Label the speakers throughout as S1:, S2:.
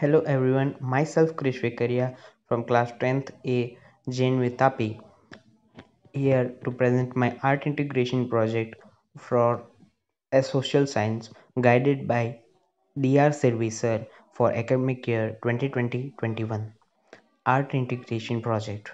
S1: Hello everyone, myself Krish Vekariya from class 10th A Jain Vitapi here to present my art integration project for a social science guided by DR Servicer for academic year 2020-21 art integration project.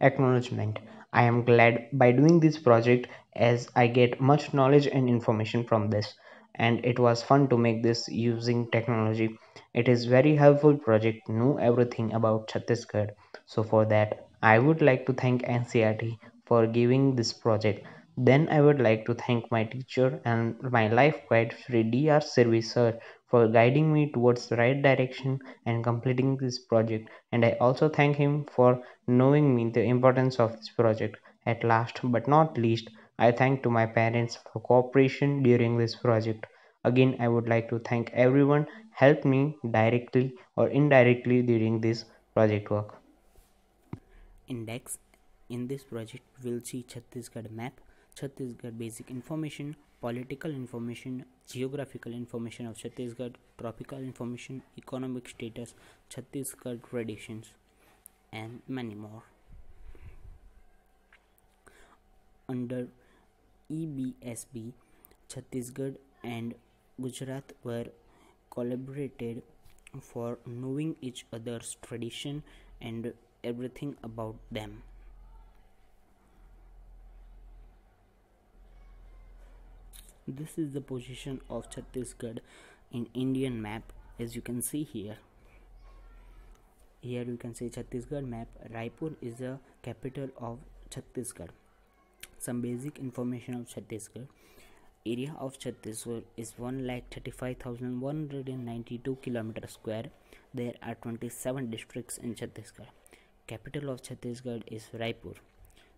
S1: Acknowledgement. I am glad by doing this project as i get much knowledge and information from this and it was fun to make this using technology. It is very helpful project know everything about chhattisgarh. So for that i would like to thank ncert for giving this project. Then i would like to thank my teacher and my life guide Shri dr service sir for guiding me towards the right direction and completing this project. And i also thank him for knowing me the importance of this project at last but not least i thank to my parents for cooperation during this project. Again i would like to thank everyone helped me directly or indirectly during this project work.
S2: Index. In this project we'll see chhattisgarh map chhattisgarh basic information political information geographical information of chhattisgarh tropical information economic status chhattisgarh traditions and many more. Under ebsb chhattisgarh and gujarat were collaborated for knowing each other's tradition and everything about them. This is the position of chhattisgarh in indian map as you can see here. Here you can see chhattisgarh map. Raipur is the capital of chhattisgarh some basic information of chhattisgarh area of chhattisgarh is 1,35,192 km square there are 27 districts in chhattisgarh capital of chhattisgarh is raipur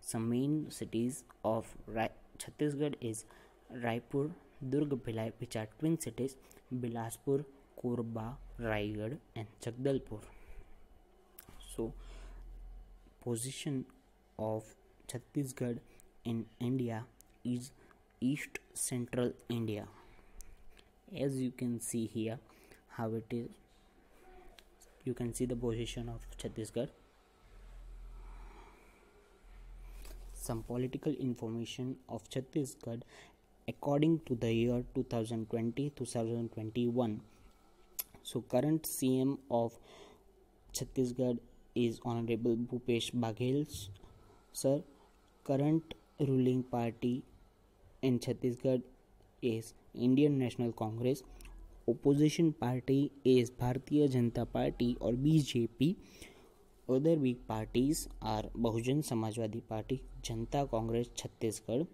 S2: some main cities of Ra- chhattisgarh is Raipur, Durg Bhilai, which are twin cities, Bilaspur, Korba, Raigad, and Jagdalpur. So, position of Chhattisgarh in India is East Central India. As you can see here, how it is. You can see the position of Chhattisgarh. Some political information of Chhattisgarh according to the year 2020-2021 so current cm of chhattisgarh is honorable bhupesh baghel sir current ruling party in Chhattisgarh is Indian National Congress opposition party is Bharatiya Janata party और BJP other big parties are Bahujan Samajwadi party Janata Congress Chhattisgarh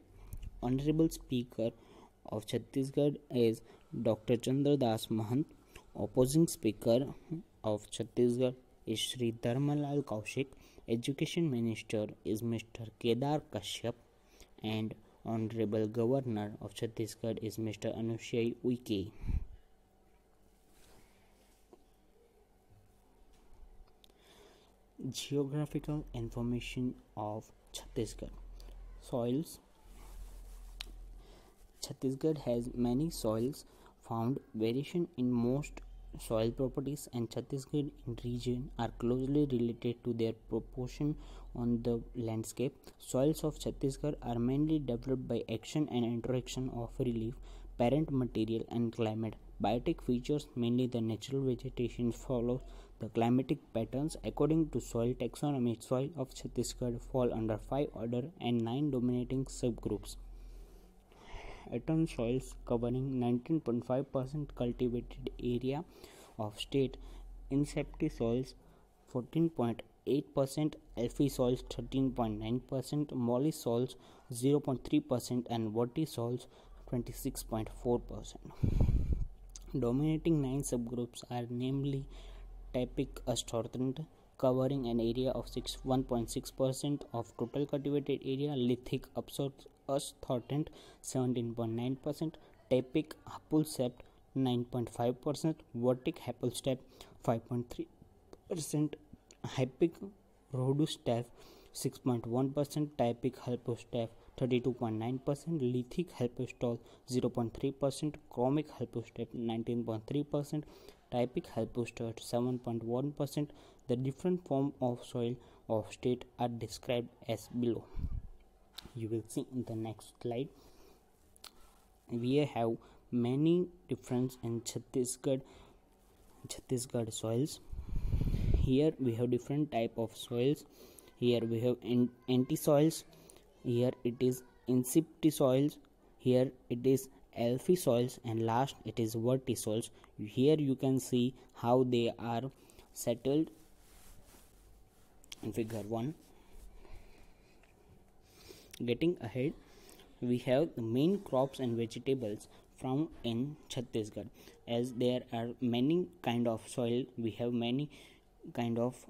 S2: honourable speaker of Chhattisgarh is doctor Chandradas Mahant opposing speaker of Chhattisgarh is Shri Dharamlal Kaushik education minister is mister Kedar Kashyap And Honorable Governor of Chhattisgarh is Mr. Anusuiya Uikey. Geographical information of Chhattisgarh soils Chhattisgarh has many soils found variation in most soil properties and Chhattisgarh region are closely related to their proportion on the landscape. Soils of Chhattisgarh are mainly developed by action and interaction of relief, parent material and climate. Biotic features mainly the natural vegetation follows the climatic patterns according to soil taxonomy. Soil of Chhattisgarh fall under 5 order and 9 dominating subgroups. Entisols covering 19.5% cultivated area of state, Inceptisols 14.8%, Alfisols 13.9%, Mollisols 0.3%, and Vertisols 26.4%. Dominating nine subgroups are namely typic Ustorthent covering an area of 1.6% of total cultivated area, lithic absorb Ustorthent 17.9%, Typic Haplustept 9.5%, Vertic Haplustept 5.3%, Hypic Rhodostaph 6.1%, Typic Haplustalf 32.9%, Lithic Halpostol 0.3%, Chromic Halpostaph 19.3%, typic Haplustert 7.1%. The different form of soil of state are described as below. You will see in the next slide. We have many difference in Chhattisgarh Chhattisgarh soils. Here we have different type of soils. Here we have entisols. Here it is inceptisols. Here it is alfisols and last it is vertisols here you can see how they are settled in figure 1 getting ahead we have the main crops and vegetables found in Chhattisgarh. As there are many kind of soil we have many kind of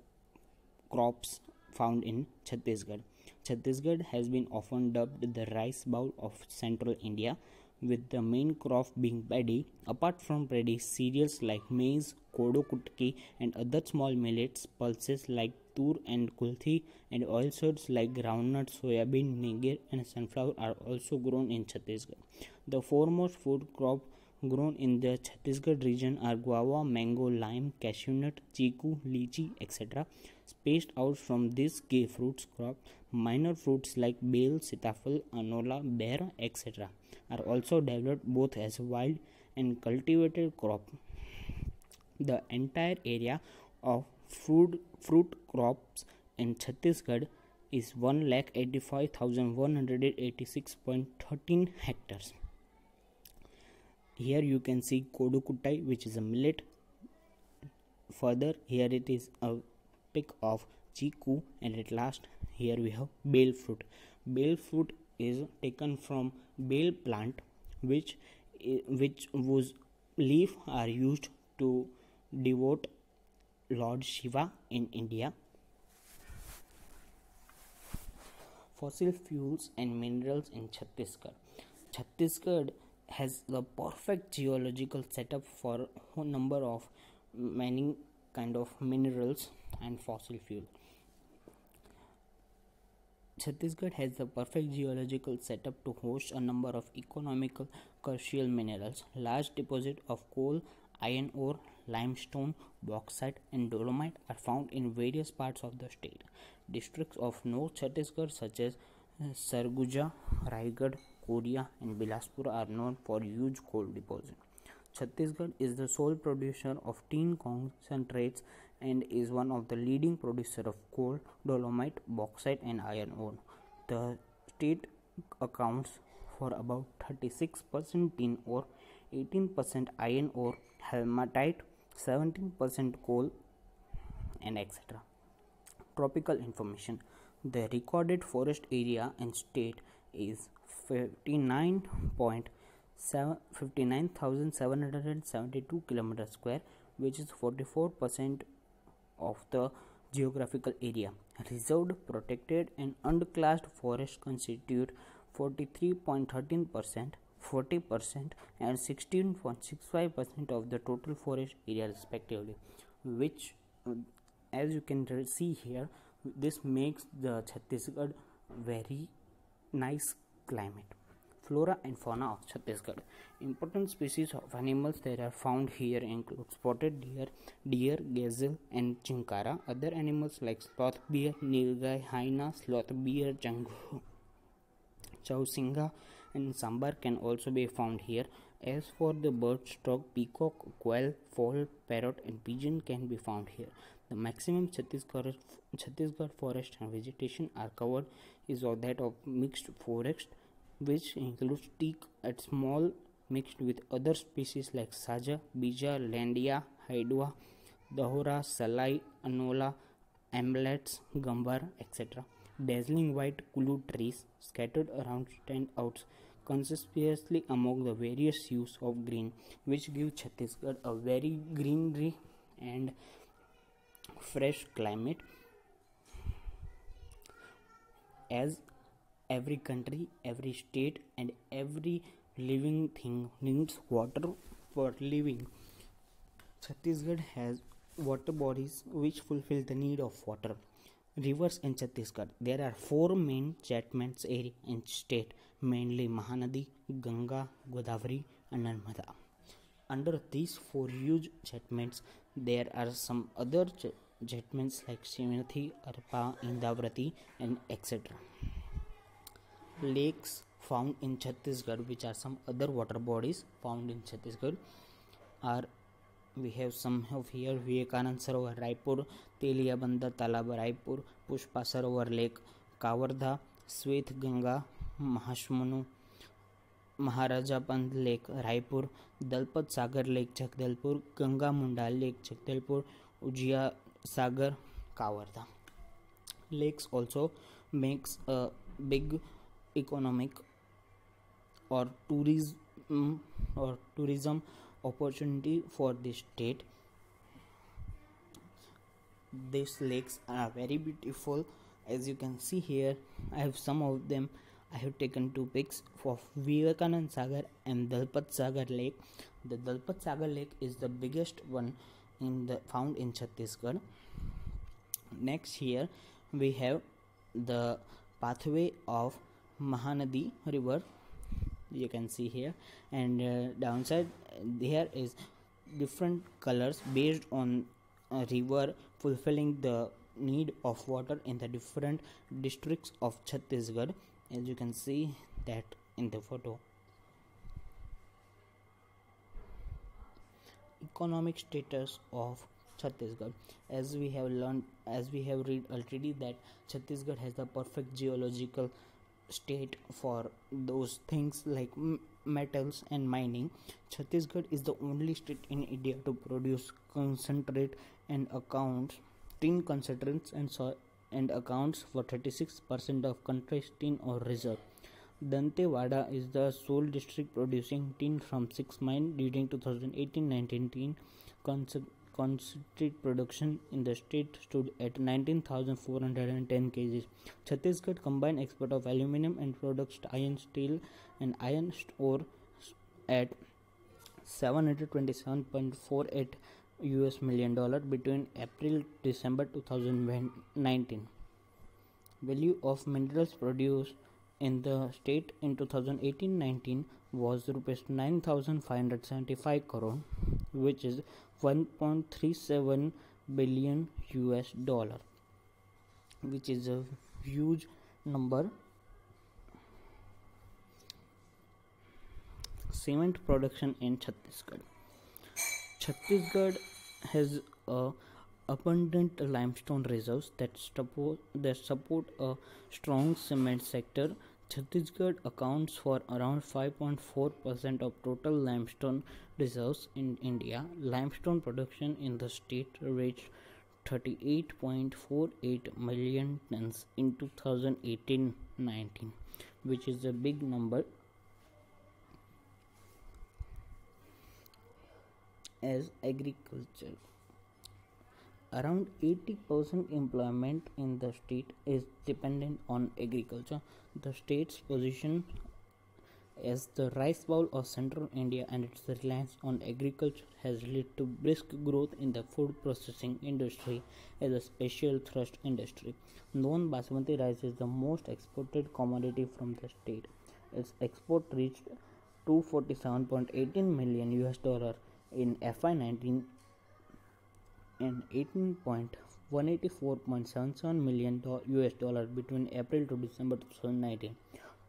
S2: crops found in Chhattisgarh. Chhattisgarh has been often dubbed the rice bowl of central India with the main crop being paddy. Apart from paddy, cereals like maize, kodo kutki, and other small millets, pulses like tur and kulthi, and oilseeds like groundnut, soybean, niger, and sunflower are also grown in Chhattisgarh. The foremost food crop grown in the Chhattisgarh region are guava, mango, lime, cashew nut, chiku, lychee, etc. Spaced out from this key fruits crop, minor fruits like bale, sitafal, anola, bear, etc are also developed both as wild and cultivated crop. The entire area of fruit, fruit crops in Chhattisgarh is 1,85,186.13 hectares. Here you can see Kodukutai which is a millet. Further here it is a pick of chiku and at last here we have bael fruit. Bale fruit is taken from bale plant which which whose leaf are used to devote Lord Shiva in India. Fossil fuels and minerals in Chhattisgarh. Chhattisgarh has the perfect geological setup for a number of many kind of minerals and fossil fuel Chhattisgarh has the perfect geological setup to host a number of economical crucial minerals. Large deposits of coal, iron ore, limestone, bauxite, and dolomite are found in various parts of the state. Districts of North Chhattisgarh, such as Surguja, Raigarh, Koria, and Bilaspur, are known for huge coal deposits. Chhattisgarh is the sole producer of tin concentrates and is one of the leading producer of coal, dolomite, bauxite and iron ore. The state accounts for about 36% tin ore, 18% iron ore, hematite, 17% coal and etc. Tropical information. The recorded forest area in state is 59,772 km square which is 44% of the geographical area. Reserved, protected, and unclassed forests constitute 43.13%, 40%, and 16.65% of the total forest area, respectively. Which, uh, as you can see here, this makes the Chhattisgarh very nice climate. Flora and fauna of Chhattisgarh. Important species of animals that are found here include spotted deer, deer, gazelle, and chinkara. Other animals like sloth bear, nilgai, hyena, sloth bear, changu, chausinga, and sambar can also be found here. As for the bird stock, peacock, quail, fowl, parrot, and pigeon can be found here. The maximum Chhattisgarh, Chhattisgarh forest and vegetation are covered is of that of mixed forest which includes teak at small mixed with other species like saja, bija, landia, haidua, dahora, salai, anola, amlets, gumbar, etc. Dazzling white kulu trees scattered around stand out conspicuously among the various hues of green, which give Chhattisgarh a very greenery and fresh climate. As every country, every state, and every living thing needs water for living. Chhattisgarh has water bodies which fulfill the need of water. Rivers in Chhattisgarh. There are four main catchments area in state, mainly Mahanadi, Ganga, Godavari, and Narmada. under these four huge catchments, there are some other like Shrimati, Arpa, Indravati, and etc. Lakes found in Chhattisgarh, which are some other water bodies found in Chhattisgarh, are we have some of here Vivekanand Sarovar, Raipur, Telia Bandar Talab, Raipur, Pushpa Sarovar Lake, Kavardha, Sweth Ganga, Mahashmanu, Maharaja Pant lake Raipur Dalpat Sagar lake Jagdalpur Ganga Munda lake Jagdalpur Ujiya Sagar Kavardha. Lakes also makes a big economic or tourism or tourism opportunity for the state. These lakes are very beautiful as you can see here I have some of them I have taken two pics for Vivekanand Sagar and Dalpat Sagar Lake. The Dalpat Sagar Lake is the biggest one in the found in Chhattisgarh. Next here we have the pathway of Mahanadi river. You can see here, and uh, downside there is different colors based on a river fulfilling the need of water in the different districts of Chhattisgarh as you can see that in the photo economic status of Chhattisgarh as we have learned as we have read already that Chhattisgarh has the perfect geological state for those things like metals and mining Chhattisgarh is the only state in India to produce concentrate and accounts tin concentrates and so and accounts for 36% of country's tin ore reserve. Dantewada is the sole district producing tin from six mines during 2018-19. Concentrate production in the state stood at 19,410 kg. Chhattisgarh combined export of aluminum and produced iron, steel, and iron ore at 727.48 US million dollar between April December 2019. Value of minerals produced in the state in 2018-19 was rupees 9575 crore which is 1.37 billion US dollar which is a huge number. Cement production in Chhattisgarh. Chhattisgarh has a abundant limestone reserves that support that support a strong cement sector. Chhattisgarh accounts for around 5.4% of total limestone reserves in India. Limestone production in the state reached 38.48 million tons in 2018-19, which is a big number as agriculture. Around 80% employment in the state is dependent on agriculture. The state's position as the rice bowl of central India and its reliance on agriculture has led to brisk growth in the food processing industry as a special thrust industry. Non basmati rice is the most exported commodity from the state. Its export reached 247.18 million US dollar in FY19 and 18.184.77 million US dollar between April to December 2019.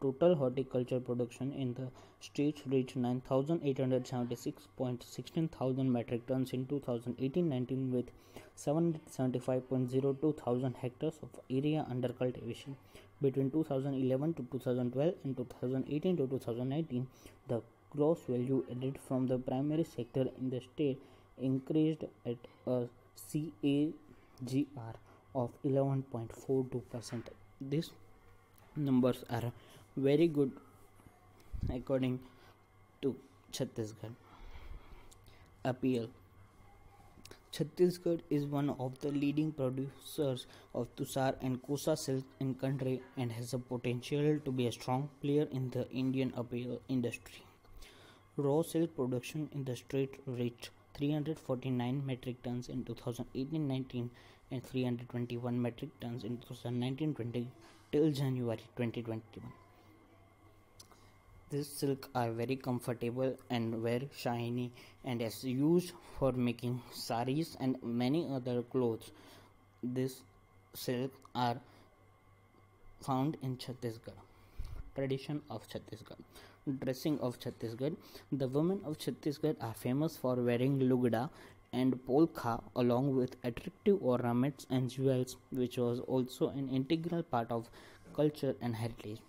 S2: Total horticulture production in the state reached 9,876.16 thousand metric tons in 2018-19 with 775.02 thousand hectares of area under cultivation. Between 2011 to 2012 and 2018 to 2019, the gross value added from the primary sector in the state increased at a CAGR of 11.42%. These numbers are very good according to Chhattisgarh. Appeal Chhattisgarh is one of the leading producers of Tusar and Kosa silk in country and has a potential to be a strong player in the Indian apparel industry. Raw silk production in the state reached 349 metric tons in 2018-19 and 321 metric tons in 2019-20 till January 2021. These silk are very comfortable and very shiny and is used for making saris and many other clothes. These silk are found in Chhattisgarh. Tradition of Chhattisgarh. Dressing of Chhattisgarh. The women of Chhattisgarh are famous for wearing lugda and polka along with attractive ornaments and jewels, which was also an integral part of culture and heritage.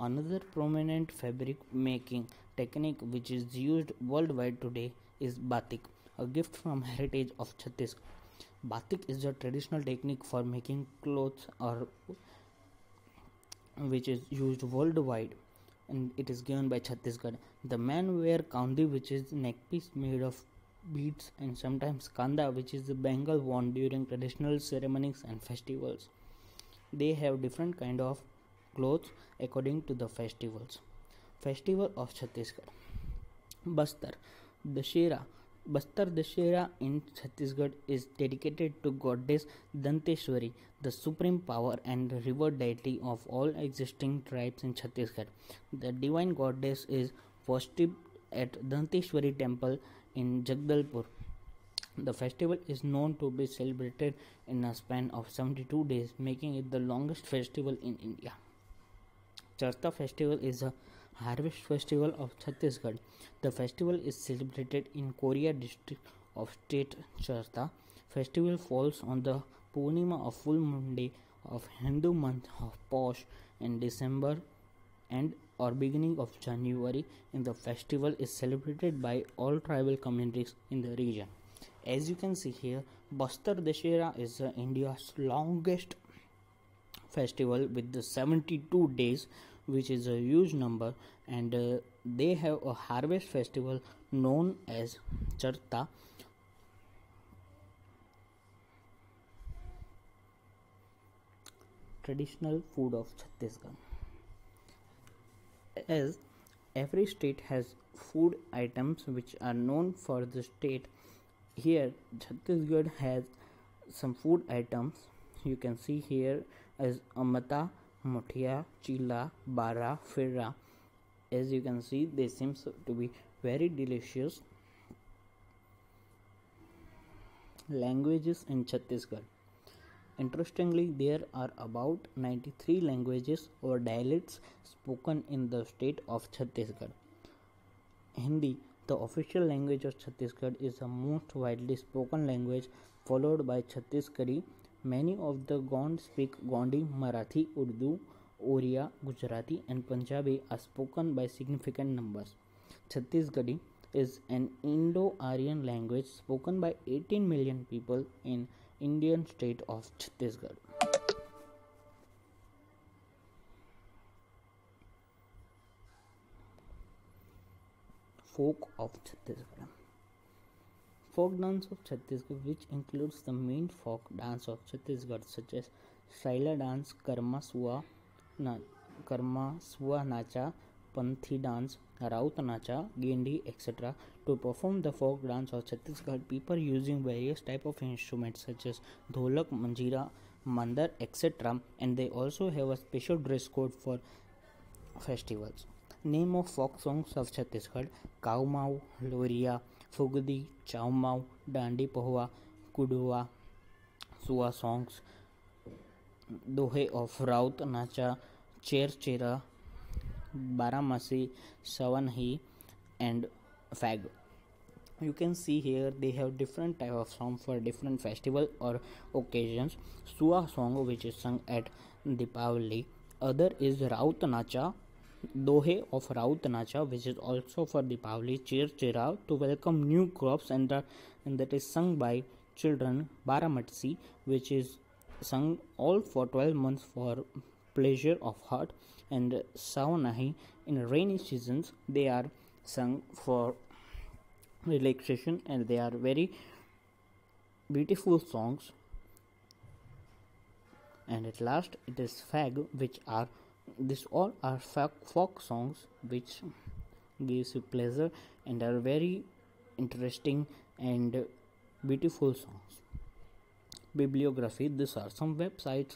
S2: Another prominent fabric making technique which is used worldwide today is batik, a gift from heritage of Chhattisgarh. Batik is a traditional technique for making clothes or which is used worldwide and it is given by Chhattisgarh. The men wear kandi which is neckpiece made of beads and sometimes kanda which is the bangle worn during traditional ceremonies and festivals. They have different kind of clothes according to the festivals. Festival of Chhattisgarh. Bastar. Dashera Bastar Dashera in Chhattisgarh is dedicated to goddess Danteshwari, the supreme power and river deity of all existing tribes in Chhattisgarh. The divine goddess is worshipped at Danteshwari temple in Jagdalpur. The festival is known to be celebrated in a span of 72 days, making it the longest festival in India. Charta festival is a harvest festival of Chhattisgarh. The festival is celebrated in Korea district of state Charta. Festival falls on the Purnima of full moon day of Hindu month of Posh in December and or beginning of January and the festival is celebrated by all tribal communities in the region. As you can see here, Bastar Dashera is India's longest festival with the 72 days which is a huge number and uh, they have a harvest festival known as charta. Traditional food of chhattisgarh. As every state has food items which are known for the state here chhattisgarh has some food items. You can see here as amata Motia, Chila, Bara, Firra. As you can see, they seem to be very delicious. Languages in Chhattisgarh. Interestingly, there are about 93 languages or dialects spoken in the state of Chhattisgarh. Hindi, the official language of Chhattisgarh, is the most widely spoken language, followed by Chhattisgarhi Many of the Gond speak Gondi, Marathi, Urdu, Oriya, Gujarati, and Punjabi are spoken by significant numbers. Chhattisgarhi is an Indo-Aryan language spoken by 18 million people in Indian state of Chhattisgarh. Folk of Chhattisgarh Dance of Chhattisgarh, which includes the main folk dance of Chhattisgarh, such as Shaila dance, Karma Sua, Na, Karma Sua Nacha, Panthi dance, Raut Nacha, Gendi, etc. To perform the folk dance of Chhattisgarh, people using various type of instruments such as dholak, manjira, mandar, etc. And they also have a special dress code for festivals. Name of folk songs of Chhattisgarh: Cow Mau, Loria, Fugdi चाउमाऊ Dandi Pahua, कुडुआ, Sua songs, दोहे of Raut, Nacha, chair Chera, Baramasi, Sawan he and Faag. You can see here they have different type of song for different festival और occasions Sua song which is sung at Deepawali other is Raut Nacha Dohe of Raut Nacha, which is also for Deepavali, Chir Chira, to welcome new crops, and, that, and that is sung by children, Baramasi, which is sung all for 12 months for pleasure of heart, and Savanahi in rainy seasons, they are sung for relaxation, and they are very beautiful songs. And at last, it is Fag, which are this all are folk songs which gives you pleasure and are very interesting and beautiful songs. Bibliography these are some websites